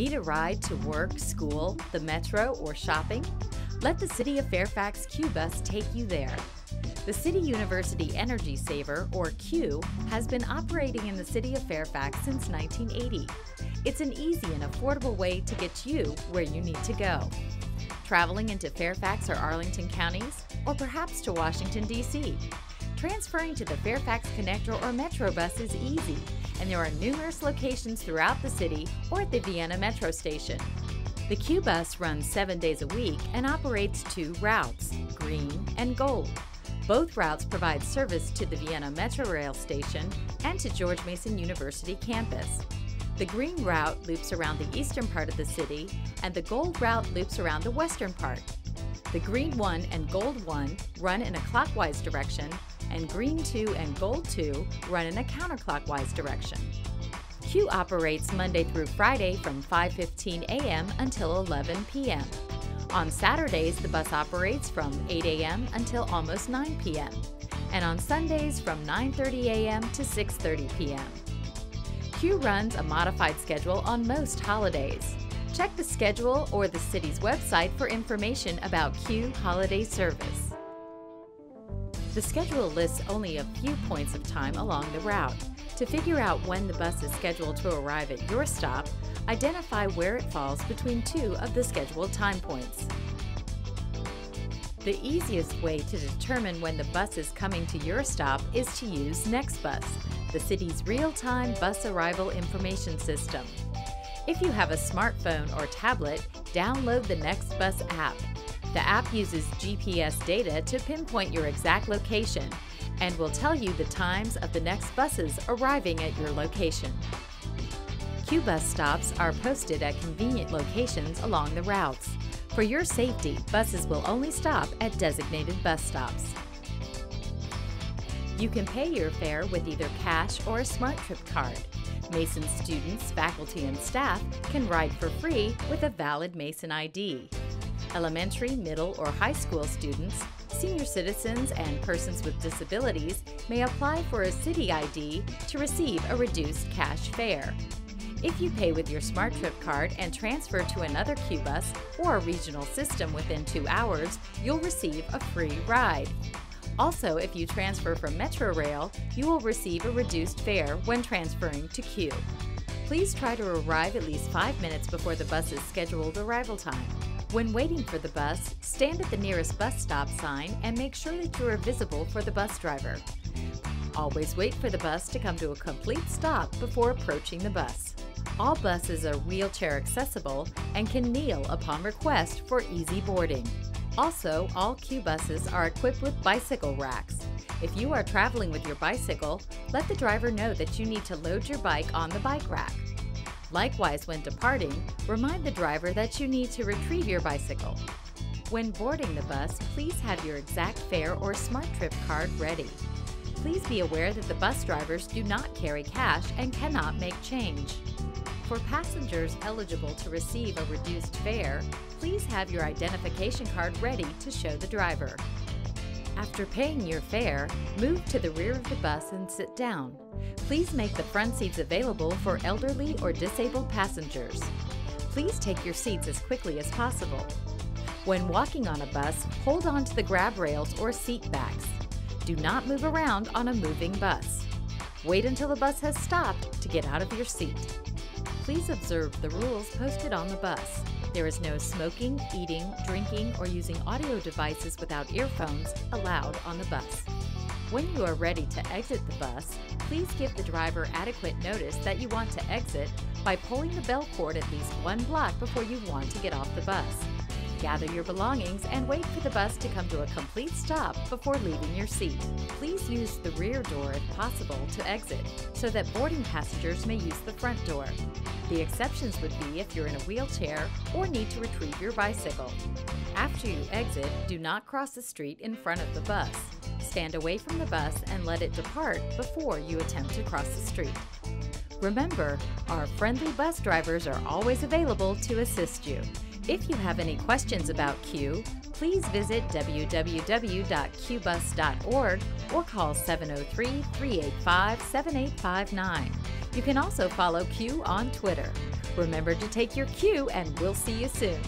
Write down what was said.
Need a ride to work, school, the metro, or shopping? Let the City of Fairfax CUE Bus take you there. The City University Energy Saver, or CUE, has been operating in the City of Fairfax since 1980. It's an easy and affordable way to get you where you need to go. Traveling into Fairfax or Arlington counties, or perhaps to Washington, D.C. Transferring to the Fairfax Connector or Metro bus is easy, and there are numerous locations throughout the city or at the Vienna Metro station. The CUE bus runs seven days a week and operates two routes, green and gold. Both routes provide service to the Vienna Metro Rail station and to George Mason University campus. The green route loops around the eastern part of the city, and the gold route loops around the western part. The green 1 and gold 1 run in a clockwise direction, and green 2 and gold 2 run in a counterclockwise direction. CUE operates Monday through Friday from 5:15 a.m. until 11 p.m. On Saturdays, the bus operates from 8 a.m. until almost 9 p.m. and on Sundays from 9:30 a.m. to 6:30 p.m. CUE runs a modified schedule on most holidays. Check the schedule or the city's website for information about CUE holiday service. The schedule lists only a few points of time along the route. To figure out when the bus is scheduled to arrive at your stop, identify where it falls between two of the scheduled time points. The easiest way to determine when the bus is coming to your stop is to use NextBus, the city's real-time bus arrival information system. If you have a smartphone or tablet, download the NextBus app. The app uses GPS data to pinpoint your exact location and will tell you the times of the next buses arriving at your location. CUE bus stops are posted at convenient locations along the routes. For your safety, buses will only stop at designated bus stops. You can pay your fare with either cash or a SmarTrip card. Mason students, faculty, and staff can ride for free with a valid Mason ID. Elementary, middle, or high school students, senior citizens, and persons with disabilities may apply for a City ID to receive a reduced cash fare. If you pay with your SmarTrip card and transfer to another CUE Bus or a regional system within two hours, you'll receive a free ride. Also, if you transfer from Metrorail, you will receive a reduced fare when transferring to CUE. Please try to arrive at least five minutes before the bus's scheduled arrival time. When waiting for the bus, stand at the nearest bus stop sign and make sure that you are visible for the bus driver. Always wait for the bus to come to a complete stop before approaching the bus. All buses are wheelchair accessible and can kneel upon request for easy boarding. Also, all CUE buses are equipped with bicycle racks. If you are traveling with your bicycle, let the driver know that you need to load your bike on the bike rack. Likewise, when departing, remind the driver that you need to retrieve your bicycle. When boarding the bus, please have your exact fare or SmarTrip card ready. Please be aware that the bus drivers do not carry cash and cannot make change. For passengers eligible to receive a reduced fare, please have your identification card ready to show the driver. After paying your fare, move to the rear of the bus and sit down. Please make the front seats available for elderly or disabled passengers. Please take your seats as quickly as possible. When walking on a bus, hold on to the grab rails or seat backs. Do not move around on a moving bus. Wait until the bus has stopped to get out of your seat. Please observe the rules posted on the bus. There is no smoking, eating, drinking, or using audio devices without earphones allowed on the bus. When you are ready to exit the bus, please give the driver adequate notice that you want to exit by pulling the bell cord at least one block before you want to get off the bus. Gather your belongings and wait for the bus to come to a complete stop before leaving your seat. Please use the rear door if possible to exit so that boarding passengers may use the front door. The exceptions would be if you're in a wheelchair or need to retrieve your bicycle. After you exit, do not cross the street in front of the bus. Stand away from the bus and let it depart before you attempt to cross the street. Remember, our friendly bus drivers are always available to assist you. If you have any questions about CUE, please visit www.cuebus.org or call 703 385 7859. You can also follow CUE on Twitter. Remember to take your CUE, and we'll see you soon.